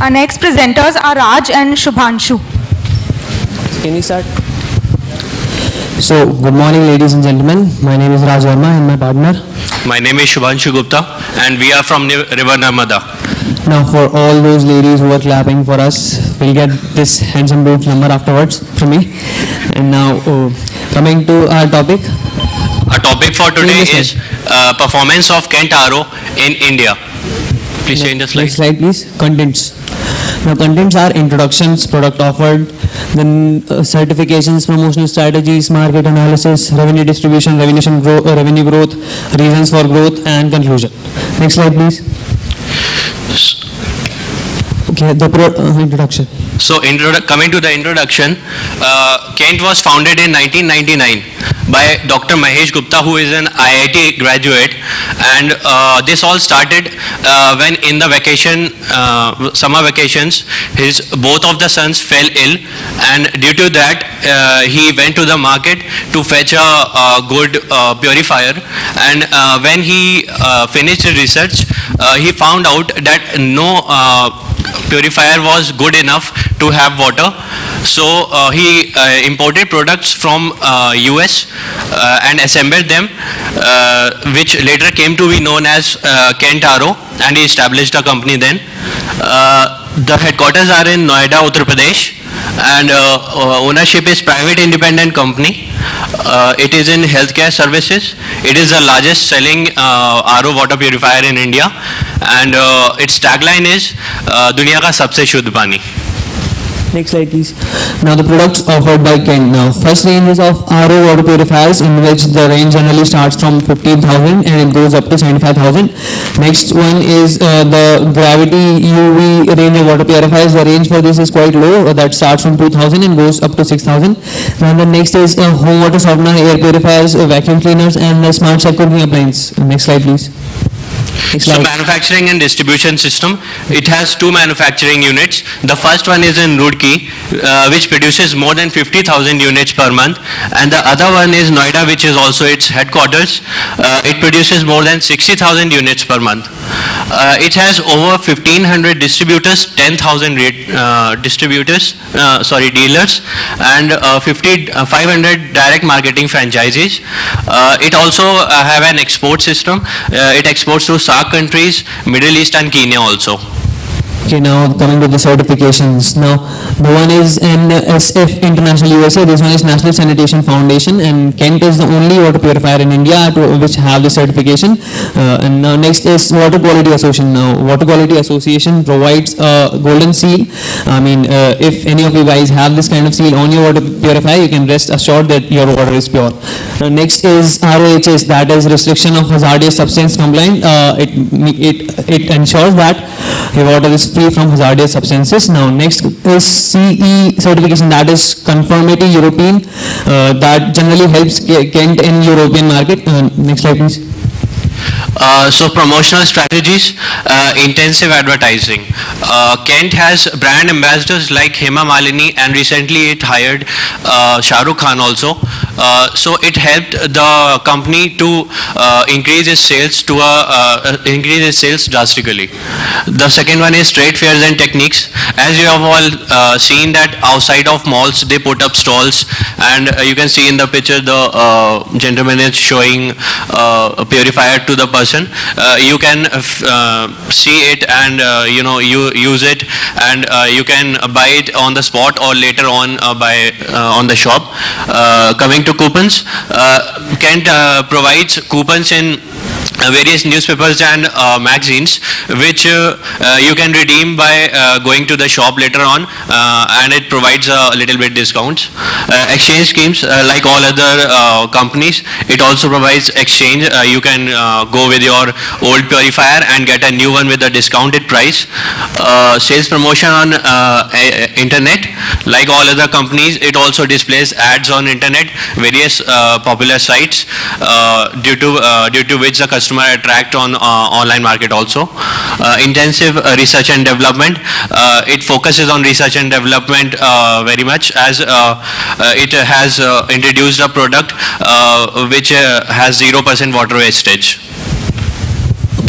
Our next presenters are Raj and Shubhanshu. Can you start? So, good morning, ladies and gentlemen. My name is Raj Verma and my partner. My name is Shubhanshu Gupta and we are from River Narmada. Now, for all those ladies who are clapping for us, we'll get this handsome dude's number afterwards from me. And now, uh, coming to our topic. Our topic for today is uh, performance of Kent RO in India. Please change the slide. Next slide, please. Contents. Now, contents are introductions, product offered, then uh, certifications, promotional strategies, market analysis, revenue distribution, revenue, grow, uh, revenue growth, reasons for growth, and conclusion. Next slide, please. Okay, the uh, introduction. So, introdu- coming to the introduction, uh, Kent was founded in 1999 by Dr. Mahesh Gupta, who is an IIT graduate, and uh, this all started uh, when in the vacation, uh, summer vacations, his both of the sons fell ill, and due to that, uh, he went to the market to fetch a, a good uh, purifier, and uh, when he finished his research, he found out that no purifier was good enough to have water. So uh, he uh, imported products from uh, US uh, and assembled them, uh, which later came to be known as Kent RO, and he established a company then. the headquarters are in Noida, Uttar Pradesh, and ownership is private independent company. it is in healthcare services. It is the largest selling RO water purifier in India, and its tagline is "Dunya ka sabse shudh pani." Next slide, please. Now, the products offered by Kent. Now, first range is of RO water purifiers, in which the range generally starts from 15,000 and it goes up to 75,000. Next one is uh, the Gravity UV range of water purifiers. The range for this is quite low. uh, that starts from 2,000 and goes up to 6,000. Then the next is uh, home water softener, air purifiers, uh, vacuum cleaners, and smart shop cooking appliance. Next slide, please. Next So slide. manufacturing and distribution system, it has two manufacturing units. The first one is in Roorkee, uh, which produces more than 50,000 units per month. And the other one is Noida, which is also its headquarters. Uh, it produces more than 60,000 units per month. Uh, it has over 1,500 distributors, 10,000 uh, distributors, uh, sorry, dealers, and uh, 50, uh, 500 direct marketing franchises. Uh, it also uh, have an export system. Uh, it exports to SAARC countries, Middle East and Kenya also. Okay, now coming to the certifications. Now, the one is NSF International USA, this one is National Sanitation Foundation, and Kent is the only water purifier in India to, which have the certification. Uh, and now next is Water Quality Association. Now, Water Quality Association provides a golden seal. I mean, uh, if any of you guys have this kind of seal on your water purifier, you can rest assured that your water is pure. Now, next is ROHS, that is Restriction of Hazardous Substance Compliant. Uh, it, it, it ensures that your water is free from hazardous substances. Now, next is CE certification, that is Conformity European, uh, that generally helps Kent in European market. Uh, next slide, please. Uh, so promotional strategies, uh, intensive advertising. Uh, Kent has brand ambassadors like Hema Malini and recently it hired uh, Shah Rukh Khan also. Uh, so it helped the company to uh, increase its sales to a, uh, uh, increase its sales drastically. The second one is trade fairs and techniques. As you have all uh, seen that outside of malls they put up stalls and uh, you can see in the picture the gentleman is showing a purifier to the person. You can see it and you know you use it and you can buy it on the spot or later on by on the shop. Coming to coupons, uh, Kent uh, provides coupons in various newspapers and uh, magazines which uh, uh, you can redeem by uh, going to the shop later on uh, and it provides a little bit discounts. Uh, exchange schemes uh, like all other uh, companies it also provides exchange. Uh, you can uh, go with your old purifier and get a new one with a discounted price. Uh, sales promotion on uh, internet like all other companies it also displays ads on internet various uh, popular sites uh, due to uh, due to which the customer attract on uh, online market also. Uh, intensive uh, research and development. It focuses on research and development very much as it has introduced a product which has 0% water wastage.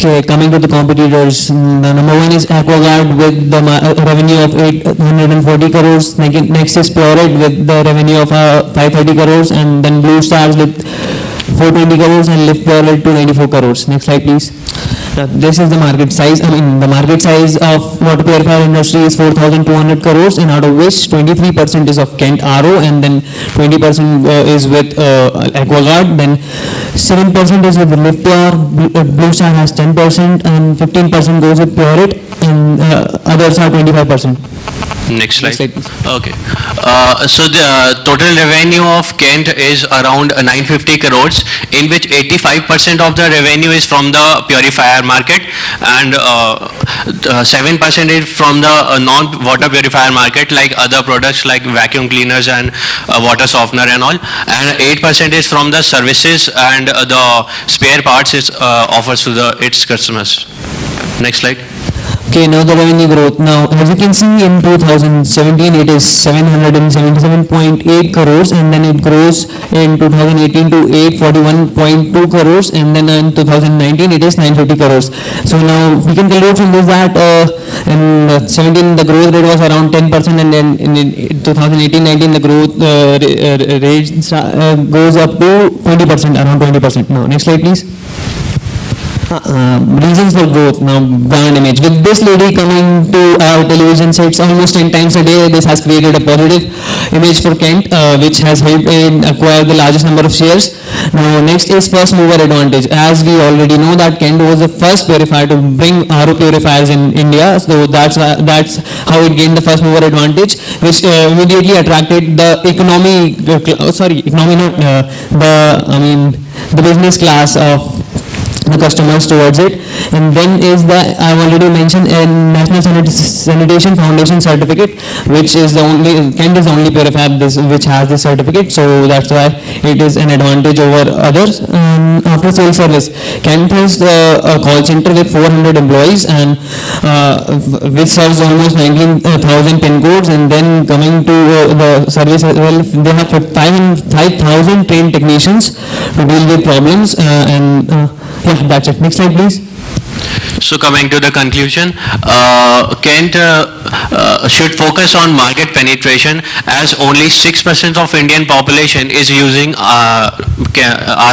Okay, coming to the competitors, mm, the number one is Aquaguard with the revenue of 840 crores. Next is Pureit with the revenue of uh, 530 crores, and then Blue Stars with 420 crores and Lift Wallet 294 crores. Next slide, please. Now, this is the market size. I mean, the market size of water purifier industry is 4,200 crores, and out of which 23% is of Kent RO, and then 20% uh, is with uh, Aquaguard. Then 7% is with Livpure. Blue uh, Star has 10%, and 15% goes with Pureit, and uh, others are 25%. Next slide. Next slide. Okay. Uh, So the uh, total revenue of Kent is around uh, 950 crores, in which 85% of the revenue is from the purifier market and uh, uh, 7% is from the uh, non-water purifier market, like other products like vacuum cleaners and uh, water softener and all. And 8% is from the services and uh, the spare parts it uh, offers to the its customers. Next slide. Okay, now the revenue growth. Now, as you can see in 2017, it is 777.8 crores and then it grows in 2018 to 841.2 crores and then in 2019 it is 950 crores. So now we can conclude from this that uh, in uh, 17 the growth rate was around 10% and then in, in 2018-19 the growth uh, uh, rate uh, goes up to 20%, around 20%. Now, next slide please. Uh, reasons for growth. Now brand image. With this lady coming to our television sets almost 10 times a day this has created a positive image for kent uh, which has helped in acquire the largest number of shares. Now next is first mover advantage. As we already know that kent was the first purifier to bring ro purifiers in india so that's why, that's how it gained the first mover advantage which uh, immediately attracted the economy uh, oh, sorry economy no, uh, the i mean the business class of the customers towards it. And then is the, I've already mentioned, a National Sanitation Foundation certificate, which is the only, Kent is the only this, which has this certificate, so that's why it is an advantage over others. Um, after sales service, Kent has uh, a call center with 400 employees and uh, which serves almost 19,000 pin codes and then coming to uh, the service well, they have 5,000 trained technicians to deal with problems uh, and uh, yeah, that's it. Next slide, please. So coming to the conclusion, uh, Kent uh, uh, should focus on market penetration as only 6% of Indian population is using uh,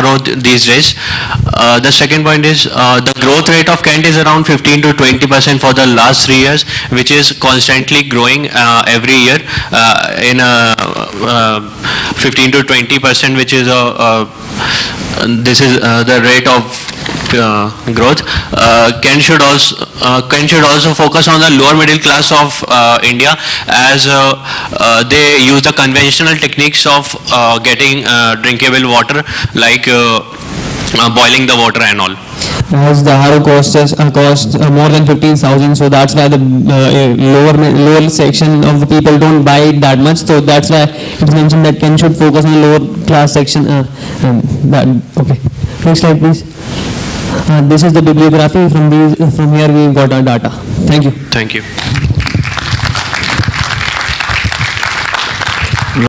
RO these days. Uh, the second point is uh, the growth rate of Kent is around 15 to 20% for the last three years, which is constantly growing uh, every year uh, in a uh, 15 to 20%, which is a, uh, this is uh, the rate of uh, growth. Uh, Ken should also uh, Ken should also focus on the lower middle class of uh, India as uh, uh, they use the conventional techniques of getting drinkable water like boiling the water and all. As the RO costs us, uh, cost uh, more than 15,000, so that's why the uh, lower lower section of the people don't buy it that much. So that's why it's mentioned that Ken should focus on the lower class section. Uh, um, that, okay. Next slide, please. Uh, this is the bibliography. From these, from here we got our data. Thank you. Thank you.